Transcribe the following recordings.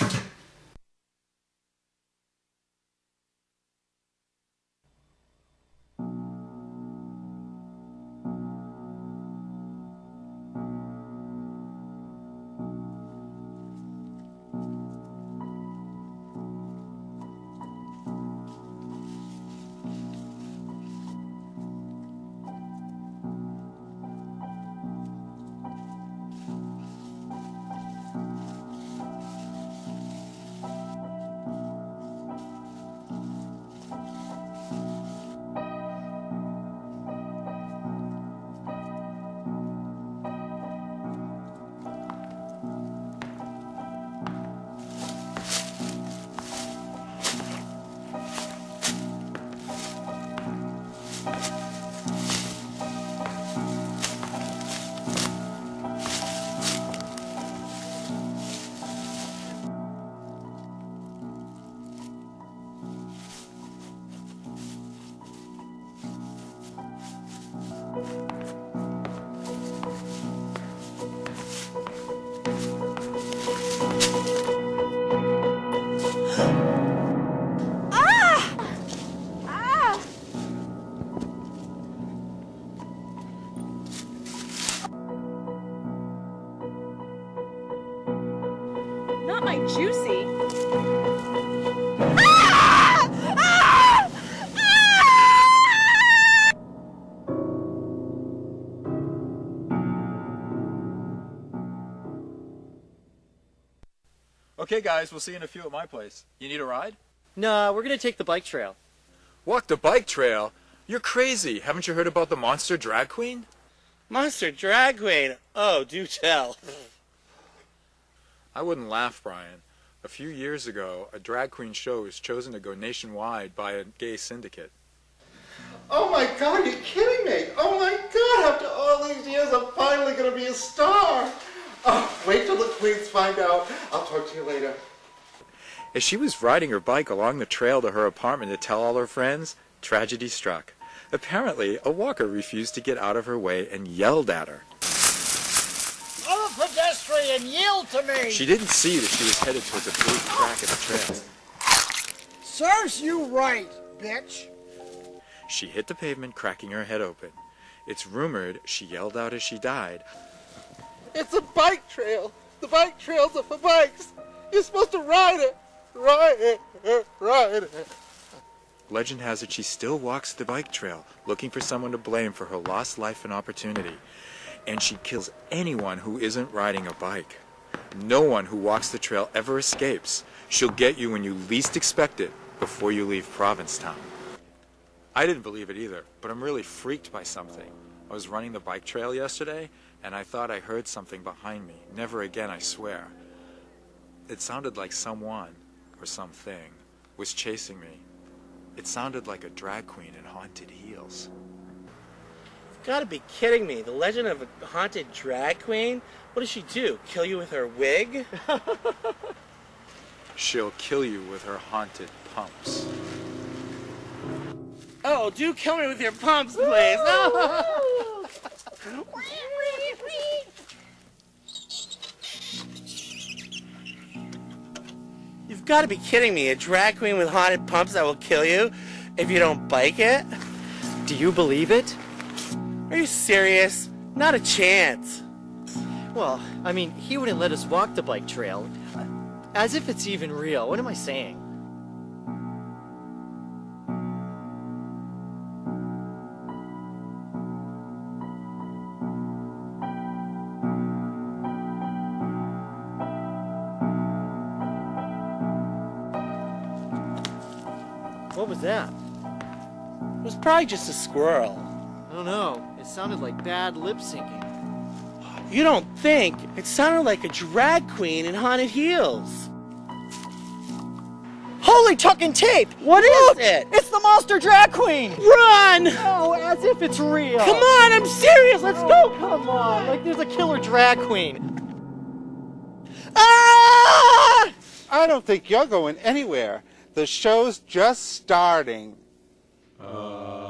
Not guys, we'll see you in a few at my place. You need a ride? Nah, we're gonna take the bike trail. Walk the bike trail? You're crazy. Haven't you heard about the monster drag queen? Monster drag queen. Oh, do tell. I wouldn't laugh, Brian. A few years ago, a drag queen show was chosen to go nationwide by a gay syndicate. Oh my god, you're kidding me! Oh my god, after all these years, I'm finally gonna be a star! Wait till the queens find out. I'll talk to you later. As she was riding her bike along the trail to her apartment to tell all her friends, tragedy struck. Apparently, a walker refused to get out of her way and yelled at her. I'm a pedestrian. Yield to me. She didn't see that she was headed towards a big crack in the trail. Serves you right, bitch. She hit the pavement, cracking her head open. It's rumored she yelled out as she died. It's a bike trail. The bike trails are for bikes. You're supposed to ride it. Ride it. Ride it. Legend has it she still walks the bike trail, looking for someone to blame for her lost life and opportunity. And she kills anyone who isn't riding a bike. No one who walks the trail ever escapes. She'll get you when you least expect it before you leave Provincetown. I didn't believe it either, but I'm really freaked by something. I was running the bike trail yesterday, and I thought I heard something behind me. Never again, I swear. It sounded like someone, or something, was chasing me. It sounded like a drag queen in haunted heels. You've got to be kidding me. The legend of a haunted drag queen? What does she do? Kill you with her wig? She'll kill you with her haunted pumps. Oh, do kill me with your pumps, please. You've got to be kidding me. A drag queen with haunted pumps that will kill you if you don't bike it? Do you believe it? Are you serious? Not a chance. Well, I mean, he wouldn't let us walk the bike trail. As if it's even real. What am I saying? What was that? It was probably just a squirrel. I don't know. It sounded like bad lip syncing. You don't think? It sounded like a drag queen in haunted heels. Holy tucking tape! What is it? It's the monster drag queen! Run! Oh, as if it's real! Come on, I'm serious. Let's go. Come on! Like there's a killer drag queen. Ah! I don't think you're going anywhere. The show's just starting. got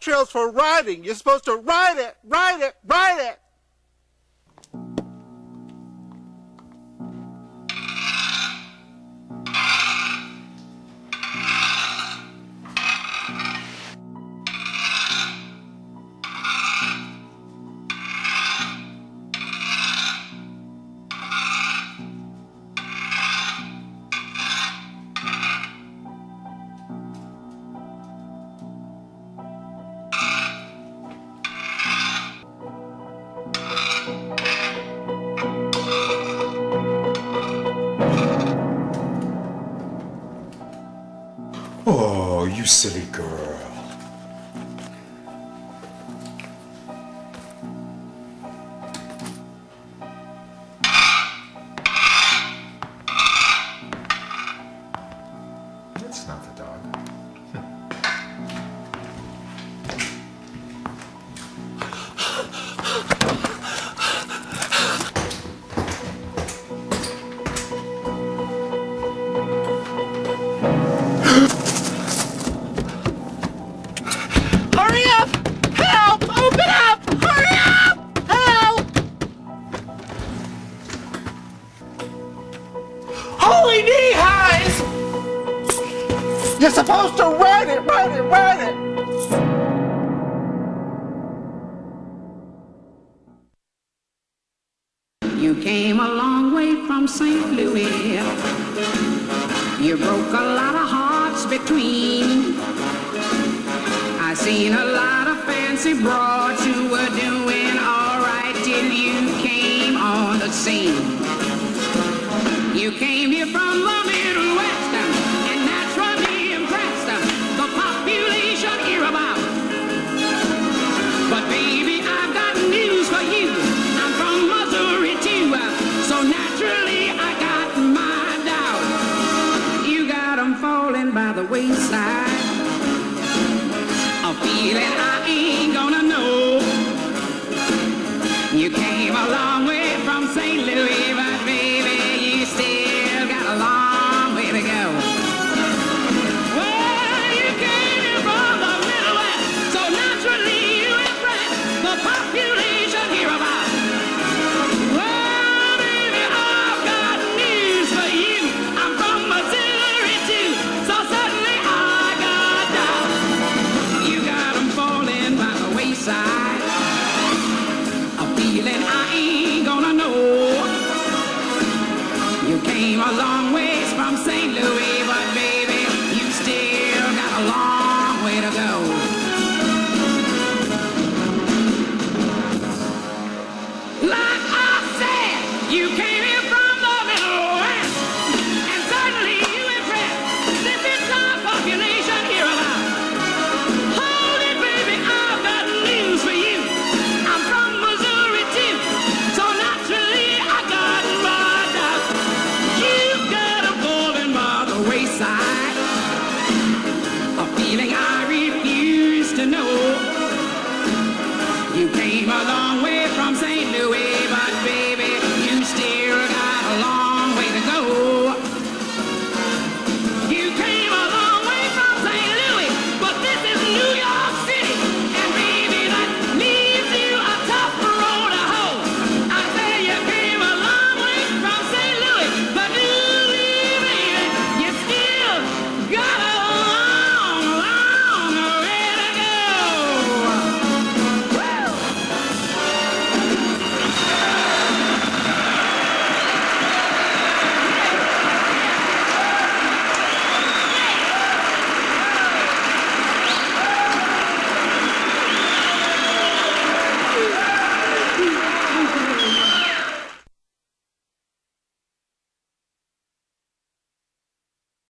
trail's for riding. You're supposed to ride it, ride it, ride it. Silly girl. That's not the dog. You're supposed to write it, write it, write it. You came a long way from St. Louis. You broke a lot of hearts between. I seen a lot of fancy broads who were doing alright till you came on the scene. Wayside. A feeling I ain't gonna know. You came a long way from St. Louis, you.